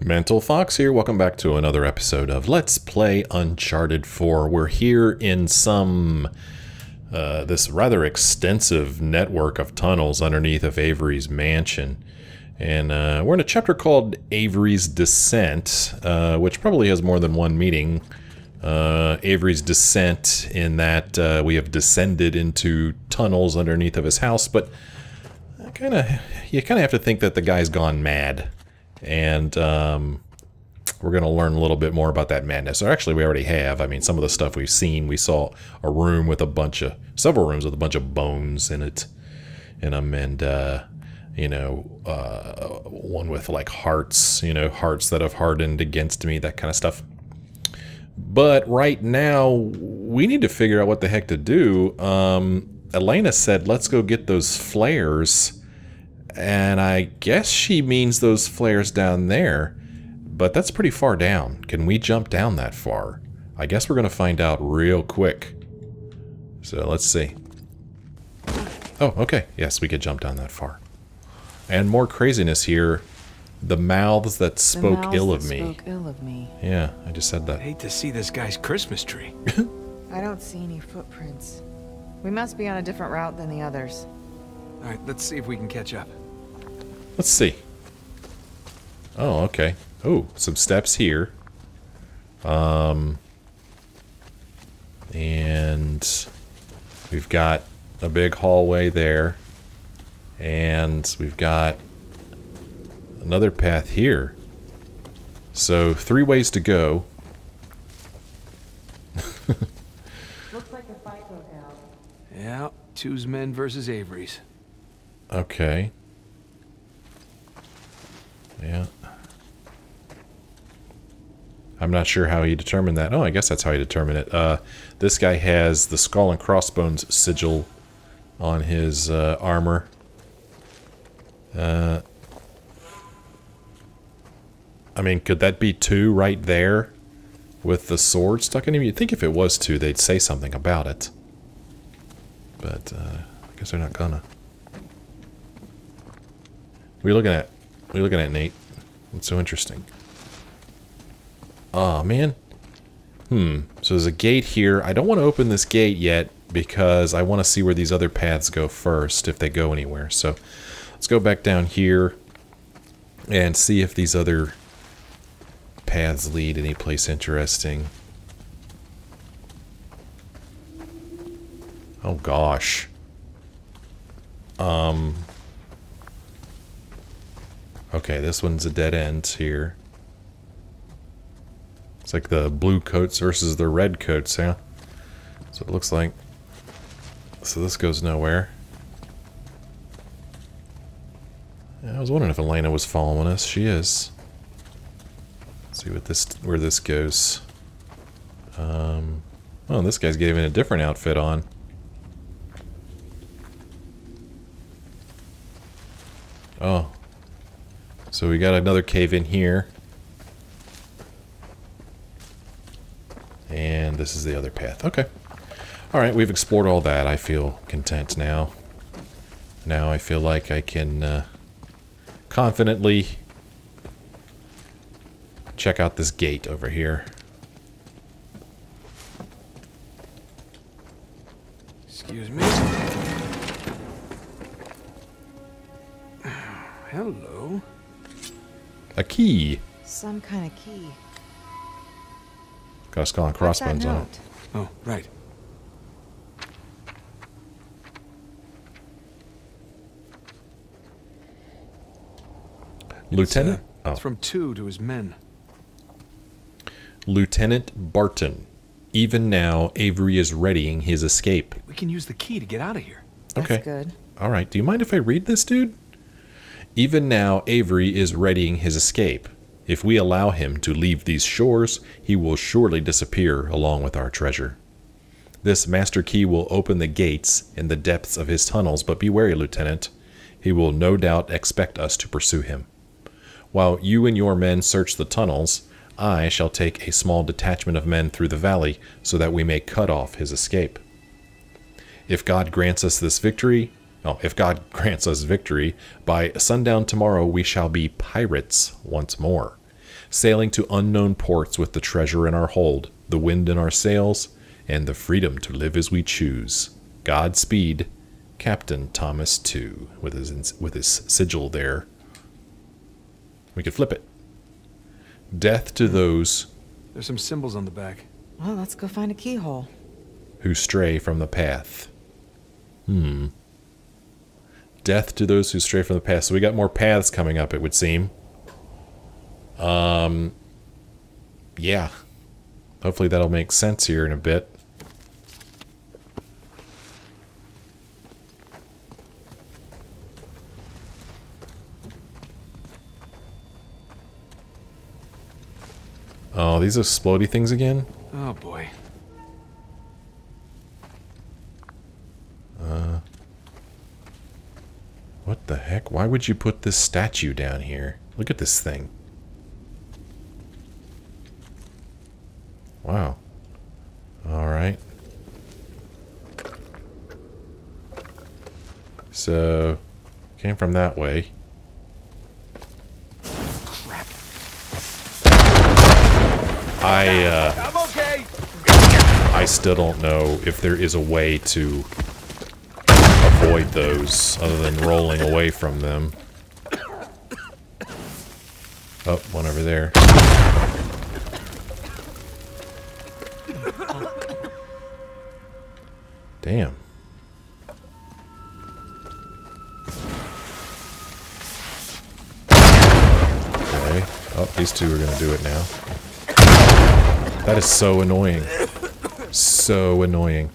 Mental Fox here. Welcome back to another episode of Let's Play Uncharted 4. We're here in some uh, this rather extensive network of tunnels underneath of Avery's mansion. And uh, we're in a chapter called Avery's Descent, uh, which probably has more than one meaning. Uh, Avery's Descent in that uh, we have descended into tunnels underneath of his house, but kind of you kind of have to think that the guy's gone mad and um, we're going to learn a little bit more about that madness. Or actually, we already have. I mean, some of the stuff we've seen, we saw a room with a bunch of, several rooms with a bunch of bones in it, in them, and, uh, you know, uh, one with like hearts, you know, hearts that have hardened against me, that kind of stuff. But right now, we need to figure out what the heck to do. Um, Elena said, let's go get those flares and I guess she means those flares down there, but that's pretty far down. Can we jump down that far? I guess we're going to find out real quick. So let's see. Oh, okay. Yes, we could jump down that far. And more craziness here. The mouths that spoke mouths ill that of me. Spoke ill of me. Yeah, I just said I that. hate to see this guy's Christmas tree. I don't see any footprints. We must be on a different route than the others. All right, let's see if we can catch up. Let's see. Oh, okay. Oh, some steps here. Um, and we've got a big hallway there. And we've got another path here. So, three ways to go. Looks like a fight broke out. Yeah, Tew's men versus Avery's. Okay. Yeah. I'm not sure how he determined that. Oh, I guess that's how he determined it. Uh, this guy has the skull and crossbones sigil on his uh, armor. Uh, I mean, could that be Tew right there with the sword stuck in him? You'd think if it was Tew, they'd say something about it. But uh, I guess they're not gonna. You looking at? What are you looking at, Nate? What's so interesting? Oh, man. Hmm. So there's a gate here. I don't want to open this gate yet because I want to see where these other paths go first, if they go anywhere. So let's go back down here and see if these other paths lead any place interesting. Oh, gosh. Um... Okay, this one's a dead end here. It's like the blue coats versus the red coats, yeah? So it looks like. So this goes nowhere. I was wondering if Elena was following us. She is. Let's see what this where this goes. Um, oh, this guy's getting a different outfit on. Oh, so we got another cave in here. And this is the other path. Okay. Alright, we've explored all that. I feel content now. Now I feel like I can uh, confidently check out this gate over here. Excuse me. Hello. A key. Some kind of key. Got a skull and crossbones on it. Oh, right. Lieutenant? It's, uh, oh. it's from Tew to his men. Lieutenant Barton. Even now, Avery is readying his escape. We can use the key to get out of here. That's Okay. good. All right. Do you mind if I read this, dude? Even now, Avery is readying his escape. If we allow him to leave these shores, he will surely disappear along with our treasure. This master key will open the gates in the depths of his tunnels, but be wary, Lieutenant. He will no doubt expect us to pursue him. While you and your men search the tunnels, I shall take a small detachment of men through the valley so that we may cut off his escape. If God grants us this victory, oh, if God grants us victory, by sundown tomorrow we shall be pirates once more. sailing to unknown ports with the treasure in our hold, the wind in our sails, and the freedom to live as we choose. Godspeed, Captain Thomas Tew, with his with his sigil there. We could flip it. Death to those There's some symbols on the back. Well, let's go find a keyhole. who stray from the path. Hmm. Death to those who stray from the path. So we got more paths coming up, it would seem. Um. Yeah. Hopefully that'll make sense here in a bit. Oh, these explodey things again? Oh boy. What the heck? Why would you put this statue down here? Look at this thing. Wow. Alright. So, came from that way. Crap. I, uh, I'm okay. I still don't know if there is a way to avoid those other than rolling away from them. Oh, one over there. Damn. Okay. Oh, these two are gonna do it now. That is so annoying. So annoying.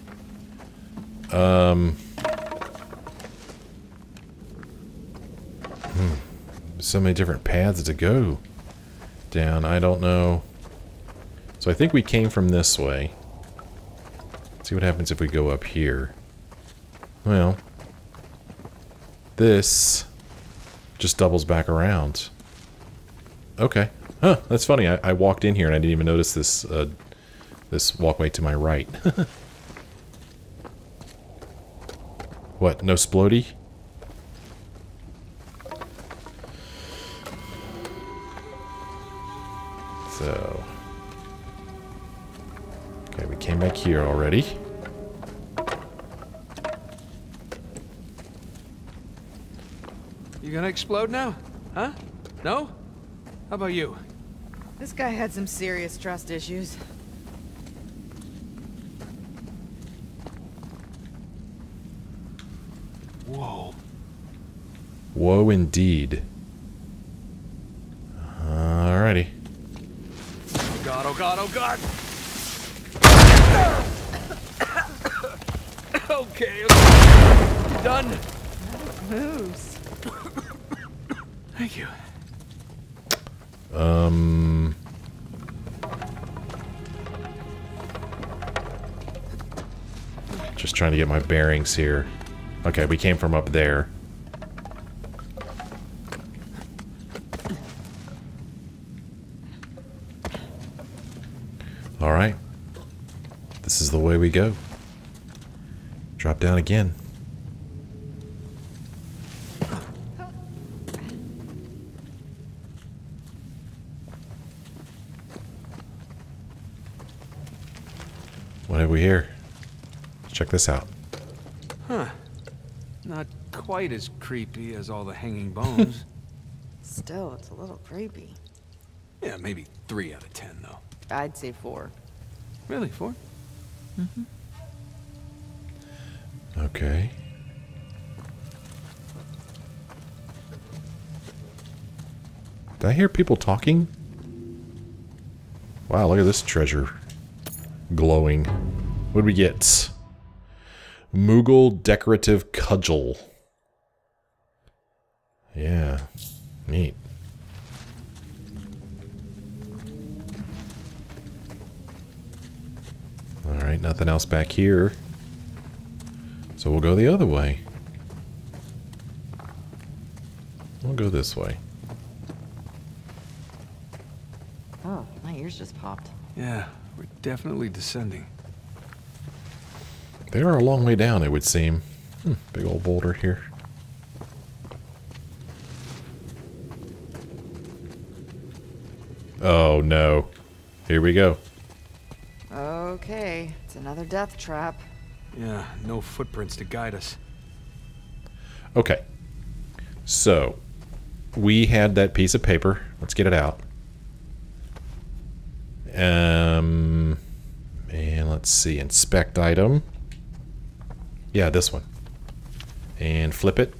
Um. So many different paths to go down. I don't know. So I think we came from this way. Let's see what happens if we go up here. Well, this just doubles back around. Okay. Huh, that's funny. I, I walked in here and I didn't even notice this uh, this walkway to my right. what, no splody? So... Okay, we came back here already. You gonna explode now? Huh? No? How about you? This guy had some serious trust issues. Whoa. Whoa, indeed. Alrighty. Oh god, oh god, god! okay, okay. Done. Moves. Thank you. Um... Just trying to get my bearings here. Okay, we came from up there. Alright. This is the way we go. Drop down again. What have we here? Check this out. Huh. Not quite as creepy as all the hanging bones. Still, it's a little creepy. yeah, maybe three out of ten, though. I'd say four. Really, four? Mm-hmm. Okay. Did I hear people talking? Wow, look at this treasure. Glowing. What do we get? Mughal Decorative Cudgel. Yeah. Neat. Alright, nothing else back here. So we'll go the other way. We'll go this way. Oh, my ears just popped. Yeah, we're definitely descending. They are a long way down, it would seem. Hmm, big old boulder here. Oh no. Here we go. Okay, it's another death trap. Yeah, no footprints to guide us. Okay. So, we had that piece of paper. Let's get it out. Um, and let's see. Inspect item. Yeah, this one. And flip it.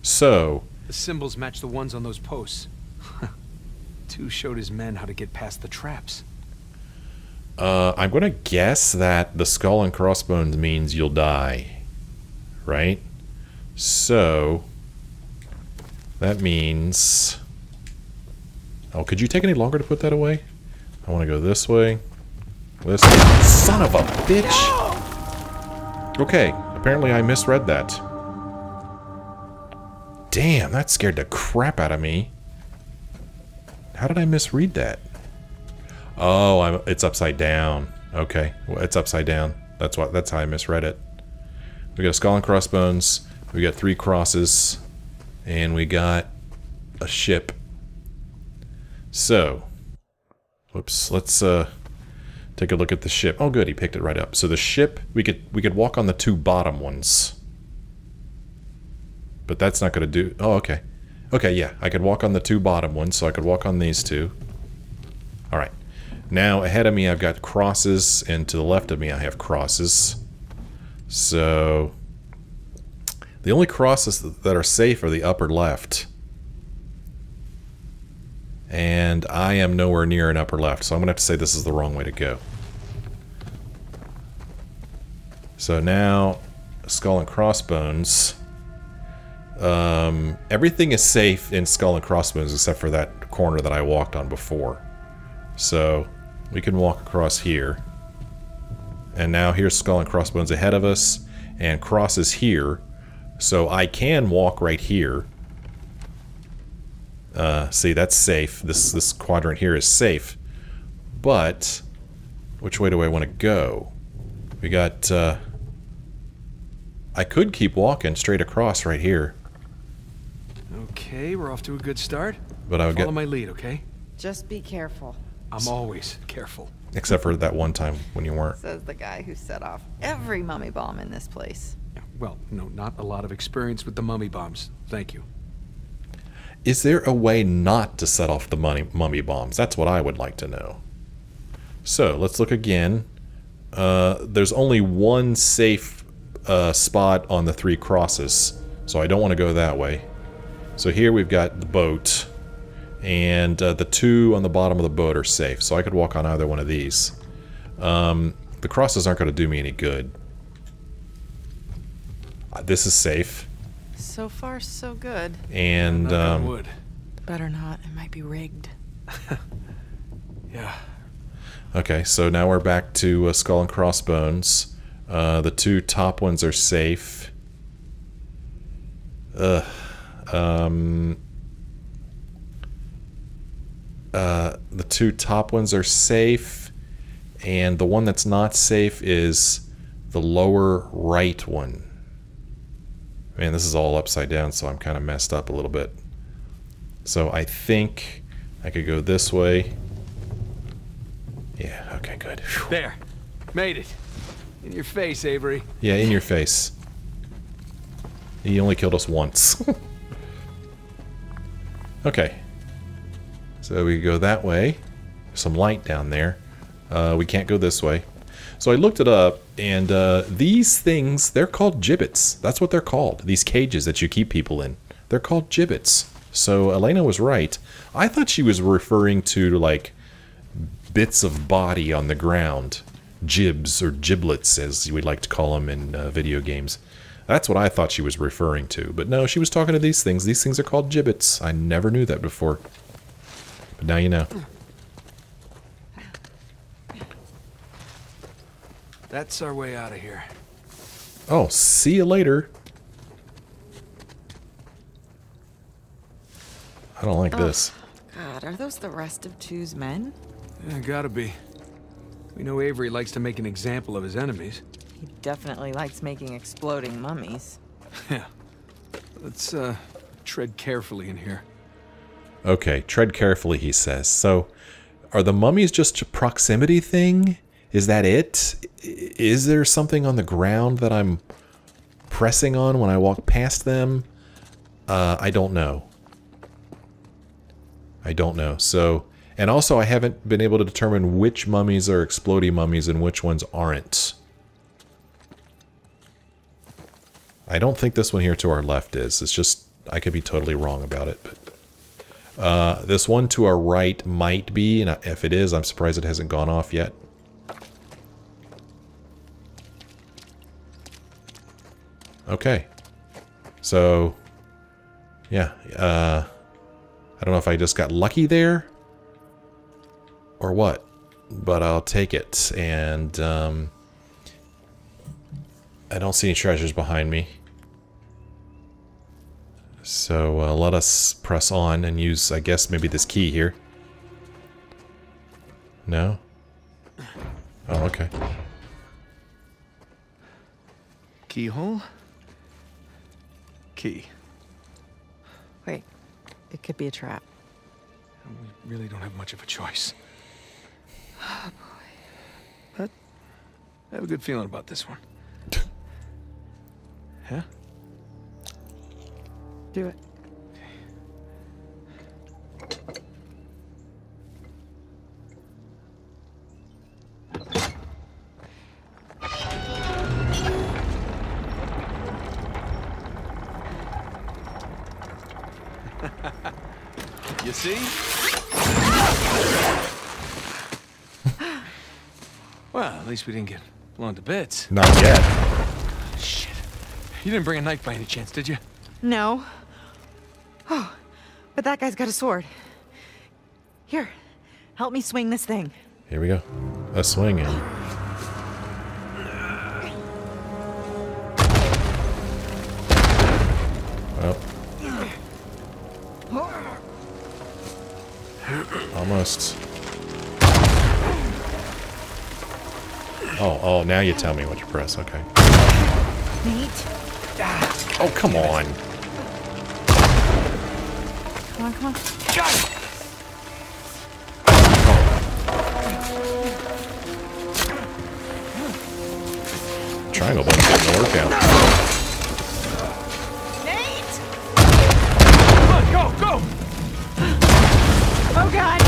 So, The symbols match the ones on those posts. Tew showed his men how to get past the traps. Uh, I'm going to guess that the skull and crossbones means you'll die. Right? So, that means... Oh, could you take any longer to put that away? I want to go this way. This. Son of a bitch! Okay, apparently I misread that. Damn, that scared the crap out of me. How did I misread that? Oh, I'm, it's upside down. Okay, well, it's upside down. That's what. That's how I misread it. We got a skull and crossbones. We got three crosses, and we got a ship. So, whoops. Let's uh take a look at the ship. Oh, good, he picked it right up. So the ship, we could we could walk on the two bottom ones, but that's not going to do. Oh, okay, okay, yeah, I could walk on the two bottom ones, so I could walk on these two. All right. Now ahead of me, I've got crosses, and to the left of me, I have crosses. So the only crosses that are safe are the upper left. And I am nowhere near an upper left, so I'm going to have to say this is the wrong way to go. So now, Skull and Crossbones. Um, everything is safe in Skull and Crossbones except for that corner that I walked on before. So, we can walk across here. And now here's Skull and Crossbones ahead of us, and crosses here. So I can walk right here. Uh, see, that's safe. This this quadrant here is safe. But which way do I want to go? We got. Uh, I could keep walking straight across right here, Okay, we're off to a good start. but I would Follow get my lead, okay? Just be careful, I'm always careful. except for that one time when you weren't. says the guy who set off every mummy bomb in this place. Yeah, Well, no, not a lot of experience with the mummy bombs. Thank you. Is there a way not to set off the money, mummy bombs? That's what I would like to know. So let's look again. Uh, there's only one safe uh, spot on the three crosses, so I don't want to go that way. So here we've got the boat, and uh, the two on the bottom of the boat are safe, so I could walk on either one of these. Um, the crosses aren't going to do me any good. Uh, This is safe, So far, so good. and Knock on um, wood. Better not, it might be rigged. Yeah. Okay, so now we're back to uh, Skull and Crossbones. Uh, the two top ones are safe. Ugh. Um. Uh, the two top ones are safe, and the one that's not safe is the lower right one. Man, this is all upside down, so I'm kind of messed up a little bit. So I think I could go this way. Yeah, okay, good. Phew. There. Made it. In your face, Avery. Yeah, in your face. He only killed us once. okay. So we go that way. Some light down there. Uh, we can't go this way. So I looked it up, and uh, these things, they're called gibbets. That's what they're called. These cages that you keep people in. They're called gibbets. So Elena was right. I thought she was referring to, like, bits of body on the ground. Jibs or giblets, as we like to call them in uh, video games. That's what I thought she was referring to. But no, she was talking to these things. These things are called gibbets. I never knew that before. But now you know. That's our way out of here. Oh, see you later. I don't like this. God, are those the rest of Tew's men? Yeah, gotta be. We know Avery likes to make an example of his enemies. He definitely likes making exploding mummies. Yeah. Let's, uh, tread carefully in here. Okay, tread carefully, he says. So, are the mummies just a proximity thing? Is that it? Is there something on the ground that I'm pressing on when I walk past them? Uh, I don't know. I don't know. So, and also I haven't been able to determine which mummies are explodey mummies and which ones aren't. I don't think this one here to our left is. It's just, I could be totally wrong about it. But uh, this one to our right might be, and if it is, I'm surprised it hasn't gone off yet. Okay. So, yeah. Uh, I don't know if I just got lucky there or what, but I'll take it. And um, I don't see any treasures behind me. So uh, let us press on and use, I guess, maybe this key here. No? Oh, okay. Keyhole? Key. Wait, it could be a trap. We really don't have much of a choice. Oh boy. But I have a good feeling about this one. yeah? Do it. You see? well, at least we didn't get blown to bits. Not yet. Shit. You didn't bring a knife by any chance, did you? No. Oh, but that guy's got a sword. Here, help me swing this thing. Here we go. A swinging. Well. Almost. Oh, oh, now you tell me what to press. Okay. Nate, Oh, come on. Come on, come on. Got it! Triangle button didn't work out. Nate! Come on, go, go! Oh God!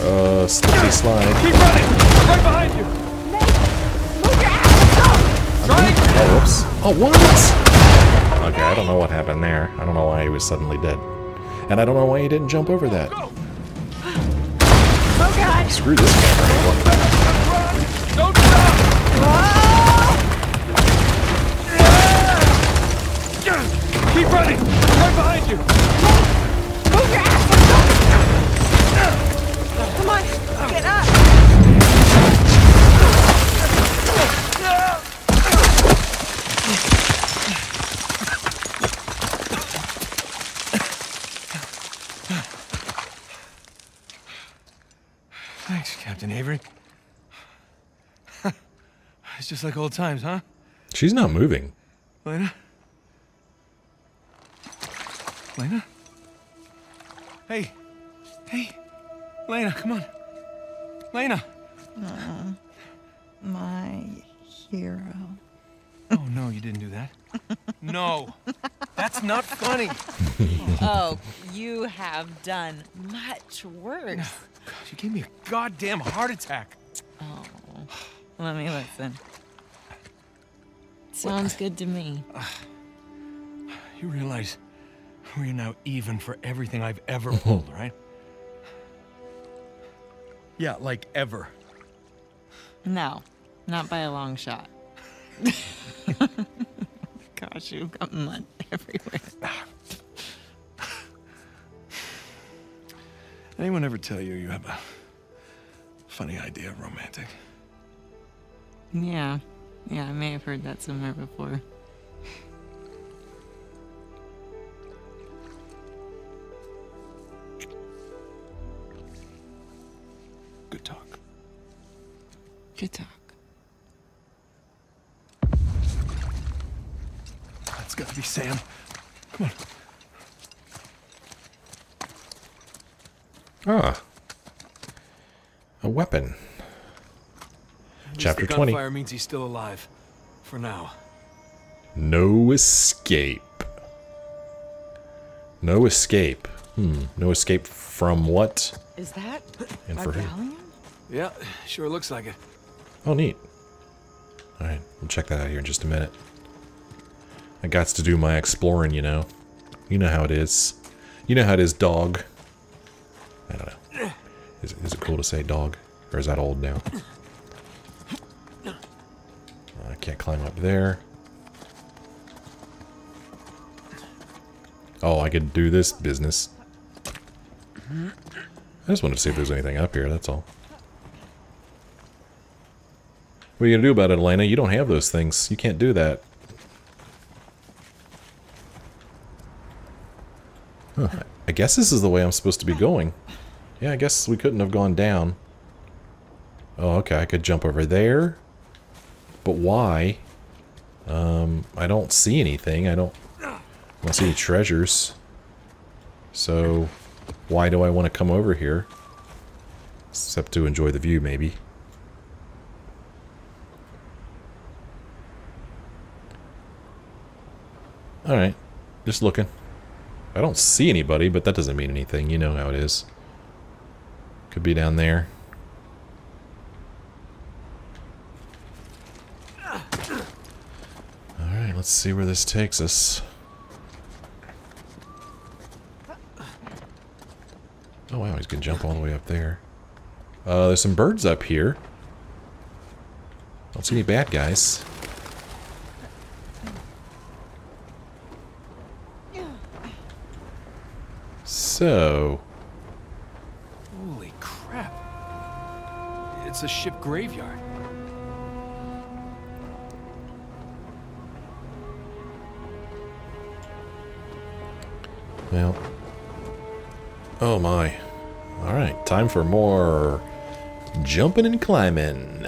Uh, slippy slide. Keep running! Right behind you! Oh, what? Okay, I don't know what happened there. I don't know why he was suddenly dead. And I don't know why he didn't jump over that. Go! Oh God! Screw this camera. What- Don't stop! Ah! Keep running! Right behind you! Captain Avery. it's just like old times, huh? She's not moving. Lena? Lena? Hey. Hey. Lena, come on. Lena. My hero. Oh, no, you didn't do that. No. That's not funny. Oh, you have done much worse. God, you gave me a goddamn heart attack. Oh, let me listen. Sounds good to me. You realize we're now even for everything I've ever pulled, right? Yeah, like ever. No, not by a long shot. Gosh, you've got mud everywhere. Ah, Anyone ever tell you you have a funny idea of romantic? Yeah, yeah, I may have heard that somewhere before. Good talk. Good talk. That's gotta be Sam. Come on. Ah. A weapon. At Chapter the 20. gunfire means he's still alive. For now. No escape. No escape. Hmm. No escape from what? Is that And for who? Yeah, sure looks like it. Oh, neat. Alright, we'll check that out here in just a minute. I got to do my exploring, you know. You know how it is. You know how it is, dog. I don't know. Is, is it cool to say dog? Or is that old now? I can't climb up there. Oh, I could do this business. I just wanted to see if there's anything up here, that's all. What are you gonna do about it, Elena? You don't have those things. You can't do that. Huh. I guess this is the way I'm supposed to be going. Yeah, I guess we couldn't have gone down. Oh, okay, I could jump over there. But why? Um, I don't see anything. I don't, I don't see any treasures. So, why do I want to come over here? Except to enjoy the view, maybe. Alright, just looking. I don't see anybody, but that doesn't mean anything. You know how it is. Could be down there. Alright, let's see where this takes us. Oh wow, he's gonna jump all the way up there. Uh, there's some birds up here. Don't see any bad guys. So, Holy crap. It's a ship graveyard. well. Oh my. Alright, time for more jumping and climbing.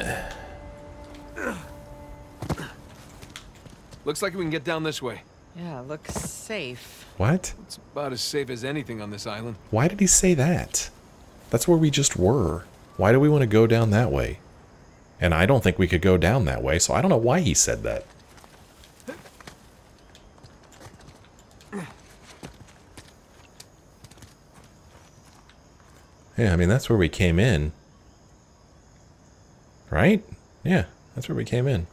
Looks like we can get down this way. Yeah, looks safe. What? It's about as safe as anything on this island. Why did he say that? That's where we just were. Why do we want to go down that way? And I don't think we could go down that way, so I don't know why he said that. Yeah, I mean, that's where we came in. Right? Yeah, that's where we came in.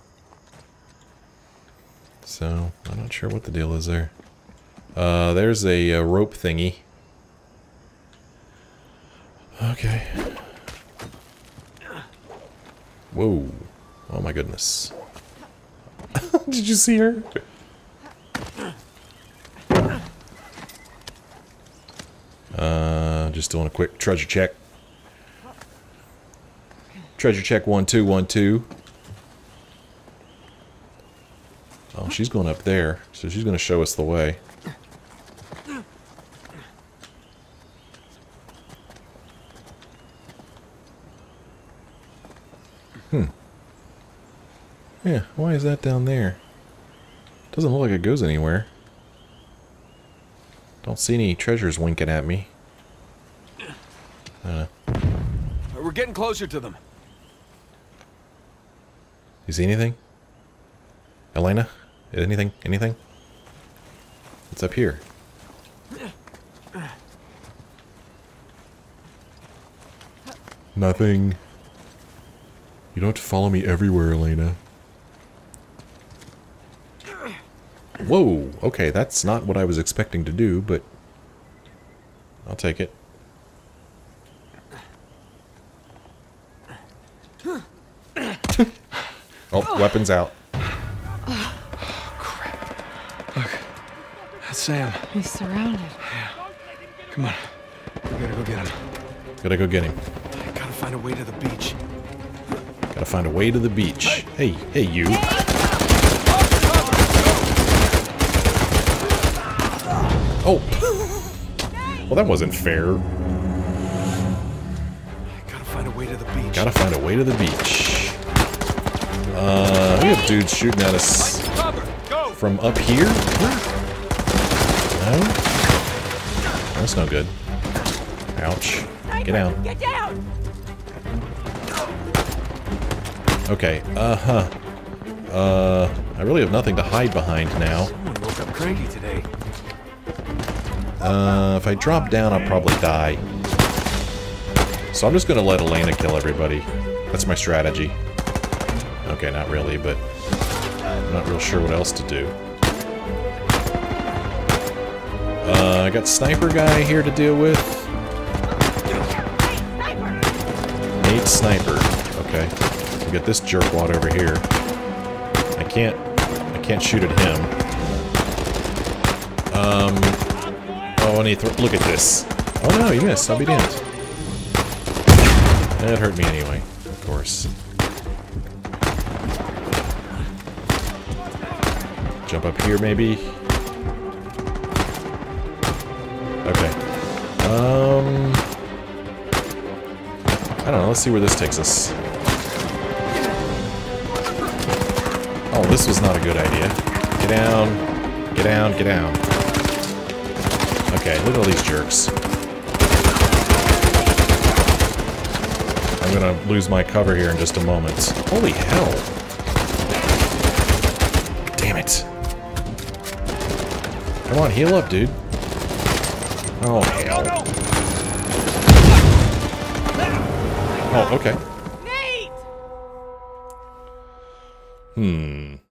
So, I'm not sure what the deal is there. Uh, there's a, uh rope thingy. Okay. Whoa. Oh my goodness. Did you see her? Uh, just doing a quick treasure check. Treasure check one two one two. Oh, she's going up there, so she's going to show us the way. Yeah, why is that down there? Doesn't look like it goes anywhere. Don't see any treasures winking at me. Uh, We're getting closer to them. you see anything? Elena? Anything? Anything? It's up here. Nothing. You don't have to follow me everywhere, Elena. Whoa, okay, that's not what I was expecting to do, but I'll take it. oh, weapons out. Oh, crap. Okay. That's Sam. He's surrounded. Come on. We gotta go get him. Gotta go get him. I Gotta find a way to the beach. Gotta find a way to the beach. Hey, hey, you. Oh. well, that wasn't fair. Gotta find a way to the beach. Gotta find a way to the beach. Uh, we have dudes shooting at us. From up here? No? That's no good. Ouch. Get down. Get down! Okay, uh-huh. Uh, I really have nothing to hide behind now. Woke up cranky today. Uh, if I drop down, I'll probably die. So I'm just gonna let Elena kill everybody. That's my strategy. Okay, not really, but I'm not real sure what else to do. Uh, I got Sniper Guy here to deal with. Nate Sniper. Okay. We got this jerkwad over here. I can't... I can't shoot at him. Um... Oh, he th look at this. Oh no, you missed. I'll be damned. That hurt me anyway, of course. Jump up here, maybe. Okay. Um... I don't know, let's see where this takes us. Oh, this was not a good idea. Get down. Get down, get down. Okay, look at all these jerks. I'm gonna lose my cover here in just a moment. Holy hell. Damn it. Come on, heal up, dude. Oh, hell. Oh, okay. Hmm.